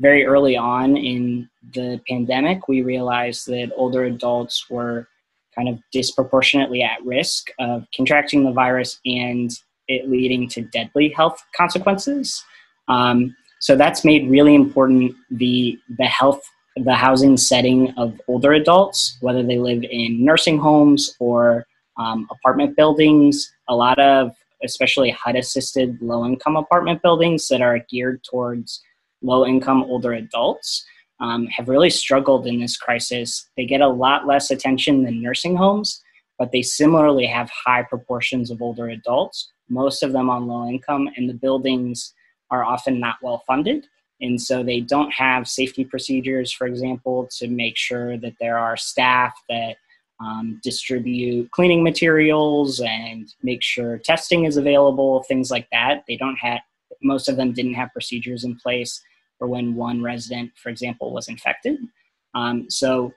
very early on in the pandemic, we realized that older adults were kind of disproportionately at risk of contracting the virus and it leading to deadly health consequences. Um, so that's made really important the the health the housing setting of older adults, whether they live in nursing homes or um, apartment buildings. A lot of especially HUD assisted low income apartment buildings that are geared towards low income older adults um, have really struggled in this crisis. They get a lot less attention than nursing homes, but they similarly have high proportions of older adults, most of them on low income, and the buildings are often not well funded. And so they don't have safety procedures, for example, to make sure that there are staff that um, distribute cleaning materials and make sure testing is available, things like that. They don't have, most of them didn't have procedures in place for when one resident, for example, was infected. Um, so,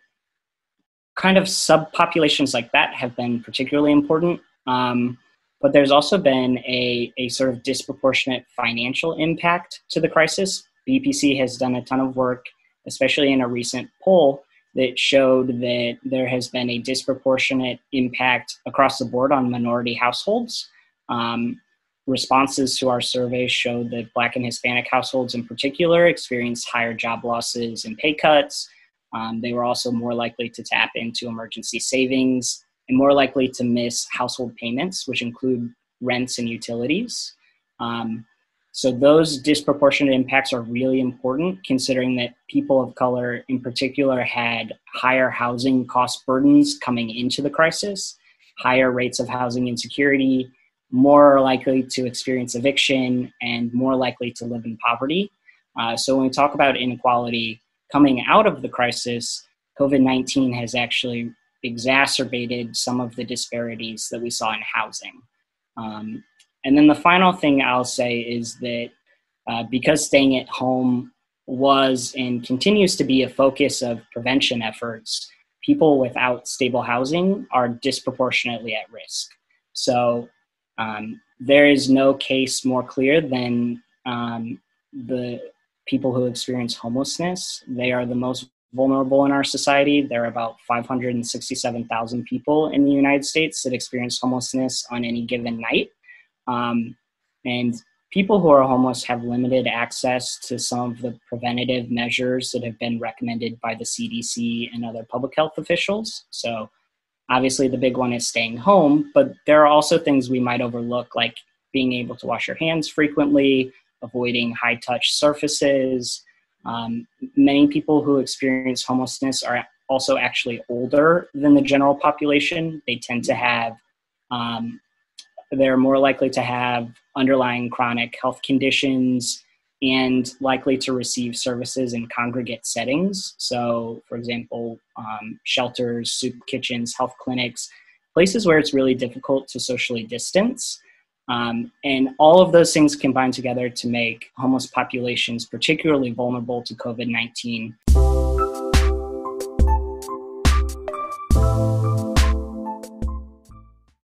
kind of subpopulations like that have been particularly important. Um, but there's also been a, a sort of disproportionate financial impact to the crisis. BPC has done a ton of work, especially in a recent poll, that showed that there has been a disproportionate impact across the board on minority households. Um, responses to our survey showed that Black and Hispanic households in particular experienced higher job losses and pay cuts. Um, they were also more likely to tap into emergency savings and more likely to miss household payments, which include rents and utilities. Um, so those disproportionate impacts are really important considering that people of color in particular had higher housing cost burdens coming into the crisis, higher rates of housing insecurity, more likely to experience eviction, and more likely to live in poverty. Uh, so when we talk about inequality coming out of the crisis, COVID 19 has actually exacerbated some of the disparities that we saw in housing. Um, and then the final thing I'll say is that uh, because staying at home was and continues to be a focus of prevention efforts, people without stable housing are disproportionately at risk. So um, there is no case more clear than um, the people who experience homelessness. They are the most vulnerable in our society. There are about 567,000 people in the United States that experience homelessness on any given night. Um, and people who are homeless have limited access to some of the preventative measures that have been recommended by the CDC and other public health officials. So, obviously, the big one is staying home, but there are also things we might overlook, like being able to wash your hands frequently, avoiding high touch surfaces. Um, many people who experience homelessness are also actually older than the general population. They tend to have um, they're more likely to have underlying chronic health conditions and likely to receive services in congregate settings. So, for example, um, shelters, soup kitchens, health clinics, places where it's really difficult to socially distance. Um, and all of those things combine together to make homeless populations particularly vulnerable to COVID 19.